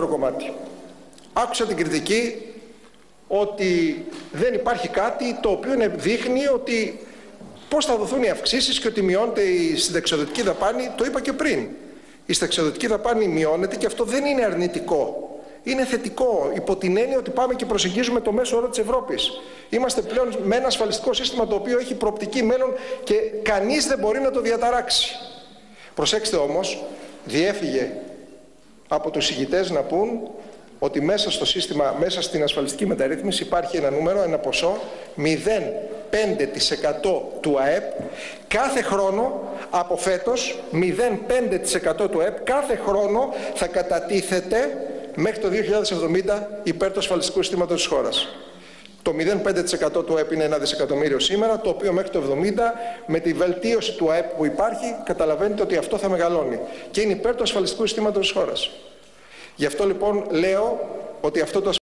δεύτερο κομμάτι. Άκουσα την κριτική ότι δεν υπάρχει κάτι το οποίο δείχνει ότι πώς θα δοθούν οι αυξήσεις και ότι μειώνεται η συνταξιοδοτική δαπάνη. Το είπα και πριν. Η συνταξιοδοτική δαπάνη μειώνεται και αυτό δεν είναι αρνητικό. Είναι θετικό υπό την έννοια ότι πάμε και προσεγγίζουμε το μέσο όρο της Ευρώπης. Είμαστε πλέον με ένα ασφαλιστικό σύστημα το οποίο έχει προοπτική μέλλον και κανείς δεν μπορεί να το διαταράξει. Προσέξτε όμως, διέφυγε από τους ηγητές να πούν ότι μέσα στο σύστημα, μέσα στην ασφαλιστική μεταρρύθμιση υπάρχει ένα νούμερο, ένα ποσό 0,5% του ΑΕΠ κάθε χρόνο από φέτος 0,5% του ΑΕΠ κάθε χρόνο θα κατατίθεται μέχρι το 2070 υπέρ του ασφαλιστικού συστήματος της χώρας. Το 0,5% του ΑΕΠ είναι ένα δισεκατομμύριο σήμερα, το οποίο μέχρι το 70 με τη βελτίωση του ΑΕΠ που υπάρχει καταλαβαίνετε ότι αυτό θα μεγαλώνει και είναι υπέρ του ασφαλιστικού συστήματος της χώρας. Γι' αυτό λοιπόν λέω ότι αυτό το